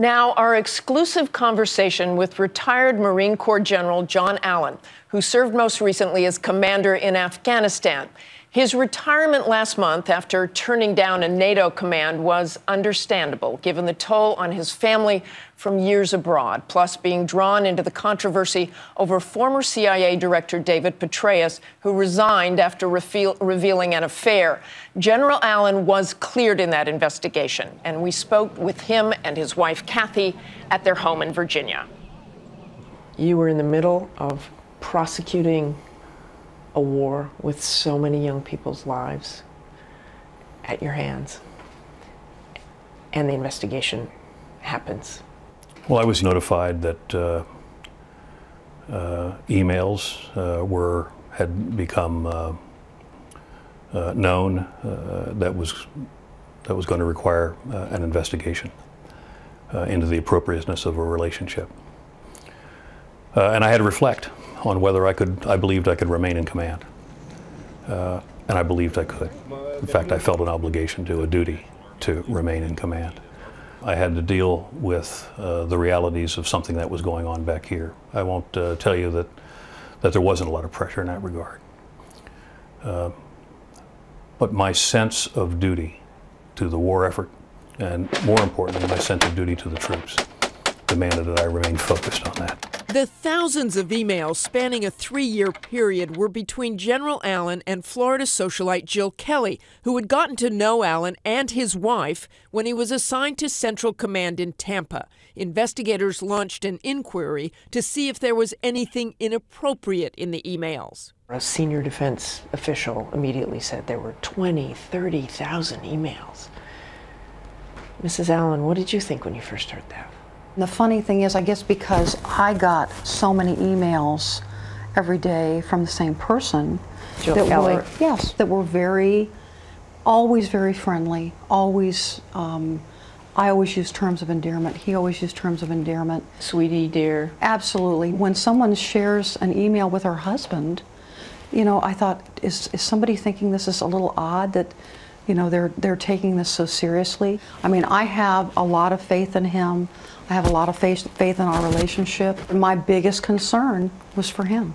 Now, our exclusive conversation with retired Marine Corps General John Allen, who served most recently as commander in Afghanistan. His retirement last month after turning down a NATO command was understandable, given the toll on his family from years abroad, plus being drawn into the controversy over former CIA Director David Petraeus, who resigned after revealing an affair. General Allen was cleared in that investigation, and we spoke with him and his wife, Kathy, at their home in Virginia. You were in the middle of prosecuting a war with so many young people's lives at your hands. And the investigation happens. Well, I was notified that uh, uh, emails uh, were had become uh, uh, known uh, that was that was going to require an investigation into the appropriateness of a relationship, and I had to reflect on whether I could, I believed I could remain in command. Uh, and I believed I could. In fact, I felt an obligation to, a duty to remain in command. I had to deal with uh, the realities of something that was going on back here. I won't uh, tell you that, that there wasn't a lot of pressure in that regard. Uh, but my sense of duty to the war effort, and more importantly, my sense of duty to the troops, demanded that I remain focused on that. The thousands of emails spanning a three year period were between General Allen and Florida socialite Jill Kelley, who had gotten to know Allen and his wife when he was assigned to Central Command in Tampa. Investigators launched an inquiry to see if there was anything inappropriate in the emails. A senior defense official immediately said there were 20, 30,000 emails. Mrs. Allen, what did you think when you first heard that? The funny thing is, I guess because I got so many emails every day from the same person Jill that Keller. were yes that were very, always very friendly. Always, um, I always use terms of endearment. He always used terms of endearment. Sweetie, dear. Absolutely. When someone shares an email with her husband, you know, I thought, is is somebody thinking this is a little odd that you know they're they're taking this so seriously i mean i have a lot of faith in him I have a lot of faith, faith in our relationship. My biggest concern was for him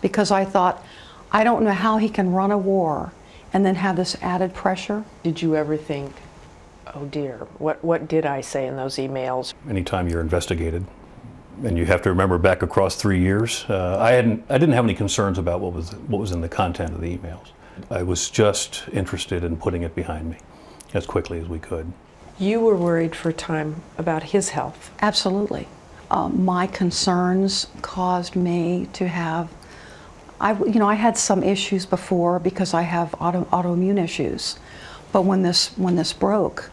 because I thought, I don't know how he can run a war and then have this added pressure. Did you ever think, oh dear, what, what did I say in those emails? Anytime you're investigated, and you have to remember back across three years, uh, I, hadn't, I didn't have any concerns about what was, what was in the content of the emails. I was just interested in putting it behind me as quickly as we could. You were worried for a time about his health. Absolutely. Um, my concerns caused me to have, I, you know, I had some issues before because I have auto, autoimmune issues, but when this when this broke,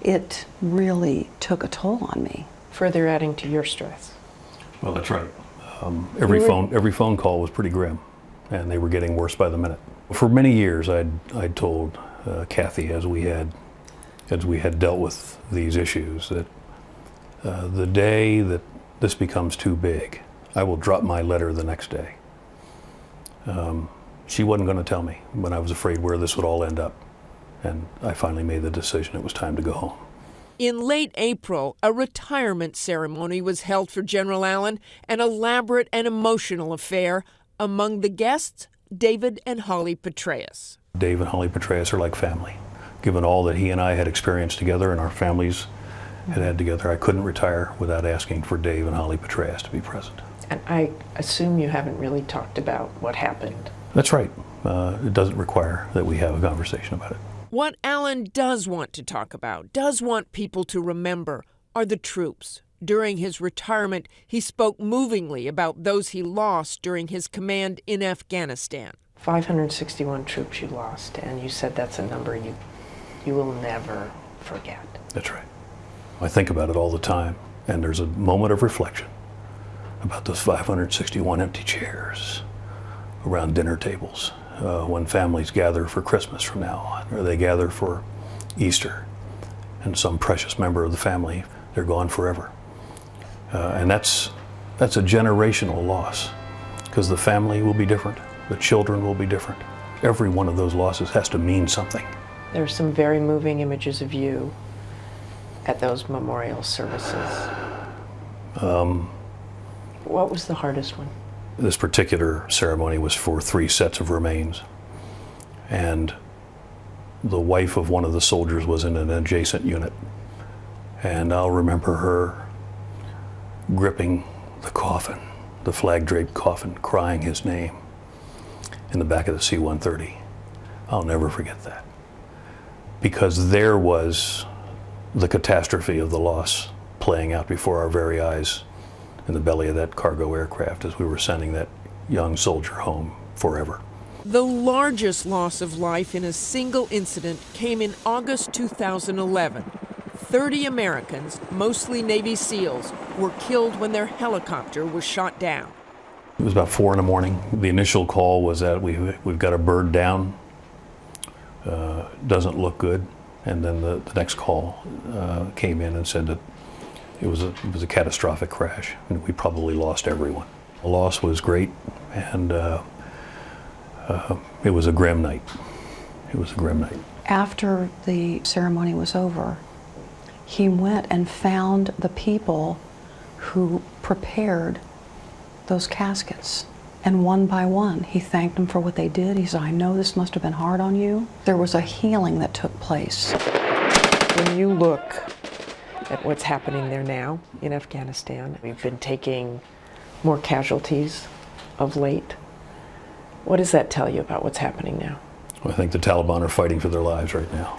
it really took a toll on me. Further adding to your stress. Well, that's right. Um, every were, phone every phone call was pretty grim, and they were getting worse by the minute. For many years, I'd I'd told uh, Kathy as we had as we had dealt with these issues, that uh, the day that this becomes too big, I will drop my letter the next day. Um, she wasn't going to tell me when I was afraid where this would all end up. And I finally made the decision it was time to go home. In late April, a retirement ceremony was held for General Allen, an elaborate and emotional affair. Among the guests, David and Holly Petraeus. Dave and Holly Petraeus are like family given all that he and I had experienced together and our families had had together, I couldn't retire without asking for Dave and Holly Petraeus to be present. And I assume you haven't really talked about what happened. That's right. Uh, it doesn't require that we have a conversation about it. What Allen does want to talk about, does want people to remember, are the troops. During his retirement, he spoke movingly about those he lost during his command in Afghanistan. 561 troops you lost, and you said that's a number you you will never forget. That's right. I think about it all the time, and there's a moment of reflection about those 561 empty chairs around dinner tables uh, when families gather for Christmas from now on, or they gather for Easter, and some precious member of the family, they're gone forever. Uh, and that's, that's a generational loss, because the family will be different, the children will be different. Every one of those losses has to mean something. There's some very moving images of you at those memorial services? Um, what was the hardest one? This particular ceremony was for three sets of remains. And the wife of one of the soldiers was in an adjacent unit. And I'll remember her gripping the coffin, the flag draped coffin, crying his name in the back of the C 130. I'll never forget that. Because there was the catastrophe of the loss playing out before our very eyes in the belly of that cargo aircraft as we were sending that young soldier home forever. The largest loss of life in a single incident came in August 2011. 30 Americans, mostly Navy SEALs, were killed when their helicopter was shot down. It was about four in the morning. The initial call was that we, we've got a bird down. Uh, doesn't look good. And then the, the next call uh, came in and said that it was, a, it was a catastrophic crash and we probably lost everyone. The loss was great and uh, uh, it was a grim night. It was a grim night. After the ceremony was over, he went and found the people who prepared those caskets. And one by one, he thanked them for what they did. He said, I know this must have been hard on you. There was a healing that took place. When you look at what's happening there now in Afghanistan, we've been taking more casualties of late. What does that tell you about what's happening now? I think the Taliban are fighting for their lives right now.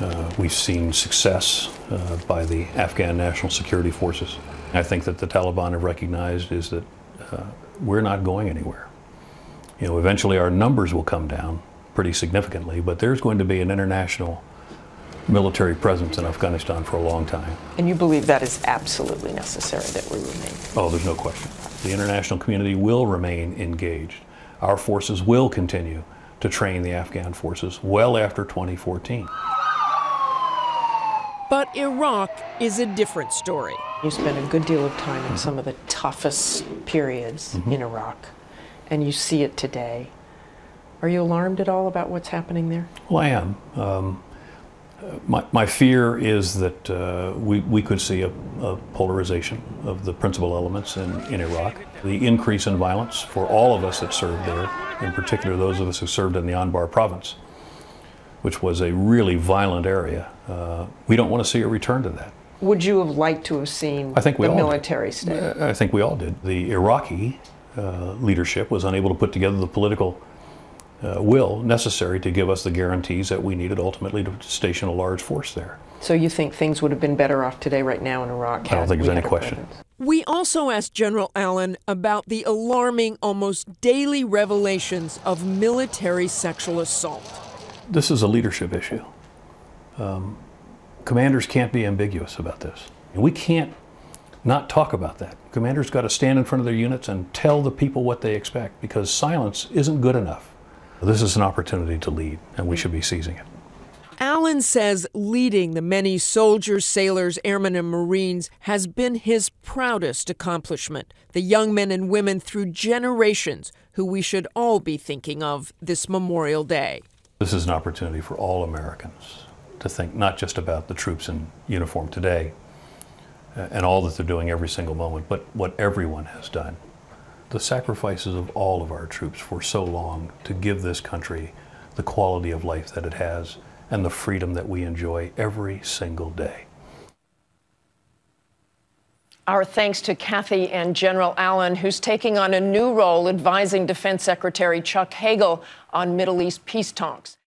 Uh, we've seen success uh, by the Afghan National Security Forces. I think that the Taliban have recognized is that uh, we're not going anywhere. You know, eventually our numbers will come down pretty significantly, but there's going to be an international military presence in Afghanistan for a long time. And you believe that is absolutely necessary that we remain? Oh, there's no question. The international community will remain engaged. Our forces will continue to train the Afghan forces well after 2014. But Iraq is a different story. You spent a good deal of time in some of the toughest periods mm-hmm. in Iraq, and you see it today. Are you alarmed at all about what's happening there? Well, I am. Um, my, my fear is that uh, we, we could see a, a, polarization of the principal elements in, in Iraq. The increase in violence for all of us that served there, in particular those of us who served in the Anbar province, which was a really violent area. Uh, we don't want to see a return to that. Would you have liked to have seen I think we the all military did. stay? I think we all did. The Iraqi uh, leadership was unable to put together the political uh, will necessary to give us the guarantees that we needed ultimately to station a large force there. So you think things would have been better off today, right now, in Iraq? I don't think there's any question. We also asked General Allen about the alarming, almost daily revelations of military sexual assault. This is a leadership issue. Um, commanders can't be ambiguous about this. We can't not talk about that. Commanders got to stand in front of their units and tell the people what they expect because silence isn't good enough. This is an opportunity to lead, and we should be seizing it. Allen says leading the many soldiers, sailors, airmen, and Marines has been his proudest accomplishment. The young men and women through generations who we should all be thinking of this Memorial Day. This is an opportunity for all Americans to think not just about the troops in uniform today uh, and all that they're doing every single moment, but what everyone has done the sacrifices of all of our troops for so long to give this country the quality of life that it has and the freedom that we enjoy every single day. Our thanks to Kathy and General Allen, who's taking on a new role advising Defense Secretary Chuck Hagel on Middle East peace talks.